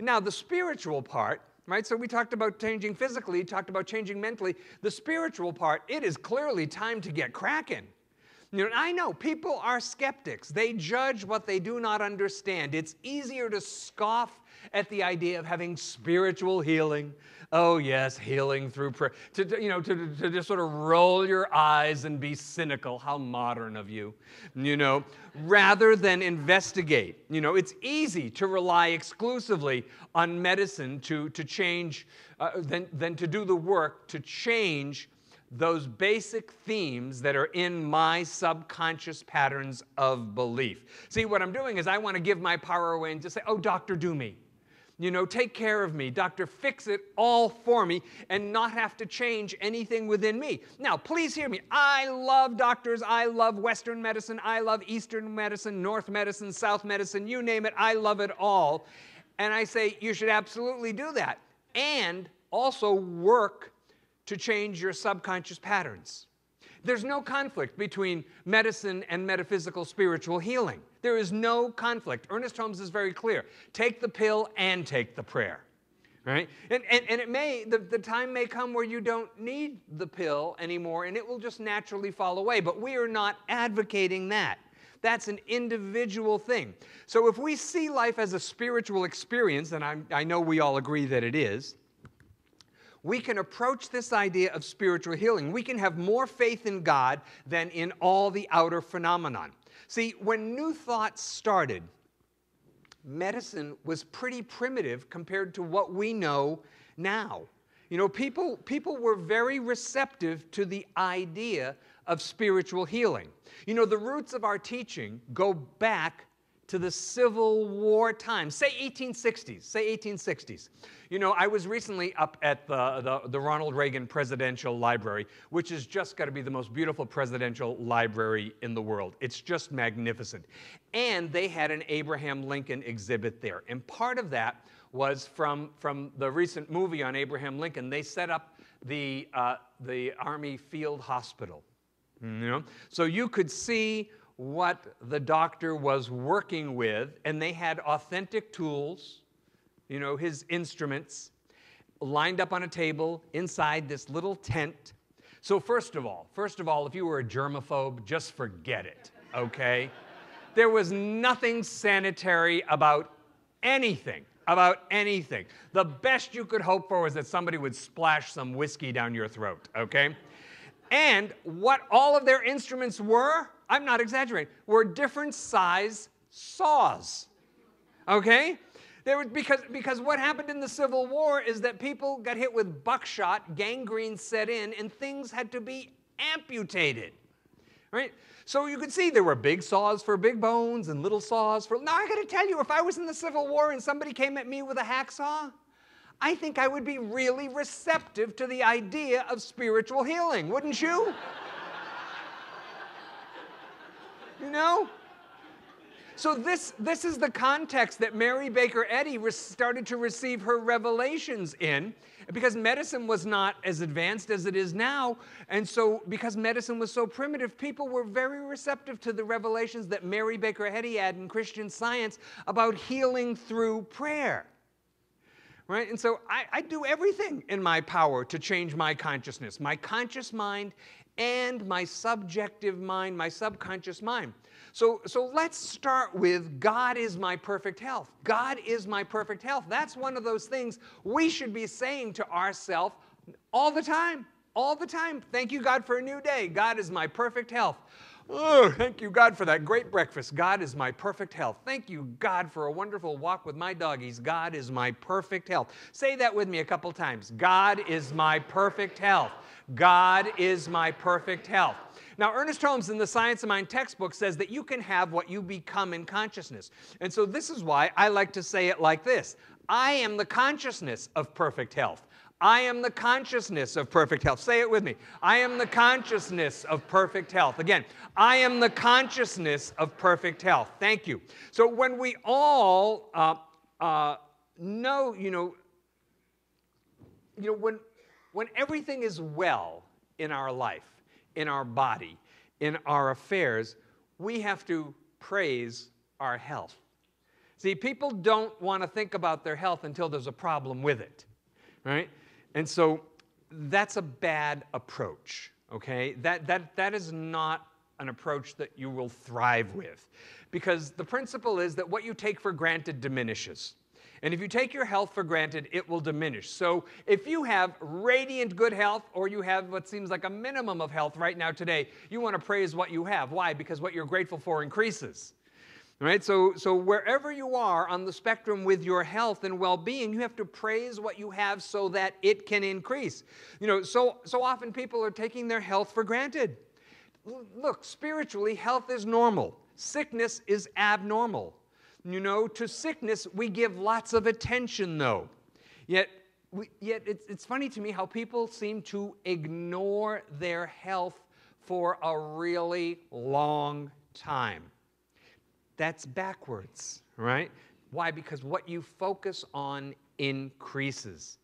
Now, the spiritual part, right? So we talked about changing physically, talked about changing mentally. The spiritual part, it is clearly time to get cracking. You know, I know people are skeptics. They judge what they do not understand. It's easier to scoff at the idea of having spiritual healing. Oh, yes, healing through prayer. To, to, you know, to, to just sort of roll your eyes and be cynical. How modern of you, you know, rather than investigate. You know, it's easy to rely exclusively on medicine to, to change, uh, than, than to do the work to change those basic themes that are in my subconscious patterns of belief. See, what I'm doing is I want to give my power away and just say, oh, doctor, do me. You know, take care of me. Doctor, fix it all for me and not have to change anything within me. Now, please hear me. I love doctors. I love Western medicine. I love Eastern medicine, North medicine, South medicine, you name it. I love it all. And I say, you should absolutely do that. And also work to change your subconscious patterns. There's no conflict between medicine and metaphysical spiritual healing. There is no conflict. Ernest Holmes is very clear take the pill and take the prayer. Right? And, and, and it may, the, the time may come where you don't need the pill anymore and it will just naturally fall away. But we are not advocating that. That's an individual thing. So if we see life as a spiritual experience, and I, I know we all agree that it is, we can approach this idea of spiritual healing. We can have more faith in God than in all the outer phenomenon. See, when New Thought started, medicine was pretty primitive compared to what we know now. You know, people, people were very receptive to the idea of spiritual healing. You know, the roots of our teaching go back to the Civil War times, say 1860s, say 1860s. You know, I was recently up at the, the, the Ronald Reagan Presidential Library, which has just got to be the most beautiful presidential library in the world. It's just magnificent. And they had an Abraham Lincoln exhibit there. And part of that was from, from the recent movie on Abraham Lincoln. They set up the, uh, the Army Field Hospital. You know? So you could see what the doctor was working with, and they had authentic tools, you know, his instruments, lined up on a table inside this little tent. So, first of all, first of all, if you were a germaphobe, just forget it, okay? there was nothing sanitary about anything about anything. The best you could hope for was that somebody would splash some whiskey down your throat, okay? And what all of their instruments were, I'm not exaggerating, were different size saws. Okay? There was, because, because what happened in the Civil War is that people got hit with buckshot, gangrene set in, and things had to be amputated. Right? So you could see there were big saws for big bones and little saws for. Now I got to tell you, if I was in the Civil War and somebody came at me with a hacksaw, I think I would be really receptive to the idea of spiritual healing, wouldn't you? you know? So this, this is the context that Mary Baker Eddy started to receive her revelations in because medicine was not as advanced as it is now. And so because medicine was so primitive, people were very receptive to the revelations that Mary Baker Eddy had in Christian science about healing through prayer right? And so I, I, do everything in my power to change my consciousness, my conscious mind and my subjective mind, my subconscious mind. So, so let's start with God is my perfect health. God is my perfect health. That's one of those things we should be saying to ourselves all the time. All the time. Thank you, God, for a new day. God is my perfect health. Oh, thank you, God, for that great breakfast. God is my perfect health. Thank you, God, for a wonderful walk with my doggies. God is my perfect health. Say that with me a couple times. God is my perfect health. God is my perfect health. Now, Ernest Holmes in the Science of Mind textbook says that you can have what you become in consciousness. And so this is why I like to say it like this I am the consciousness of perfect health. I am the consciousness of perfect health. Say it with me. I am the consciousness of perfect health. Again, I am the consciousness of perfect health. Thank you. So when we all uh, uh, know, you know, you know, when, when everything is well in our life, in our body, in our affairs, we have to praise our health. See, people don't want to think about their health until there's a problem with it, right? And so that's a bad approach, okay? That, that, that is not an approach that you will thrive with because the principle is that what you take for granted diminishes. And if you take your health for granted, it will diminish. So if you have radiant good health or you have what seems like a minimum of health right now today, you want to praise what you have. Why? Because what you're grateful for increases. Right? So, so wherever you are on the spectrum with your health and well-being, you have to praise what you have so that it can increase. You know, so so often people are taking their health for granted. Look, spiritually, health is normal. Sickness is abnormal. You know, to sickness we give lots of attention though. Yet we, yet it's, it's funny to me how people seem to ignore their health for a really long time. That's backwards, right? Why? Because what you focus on increases.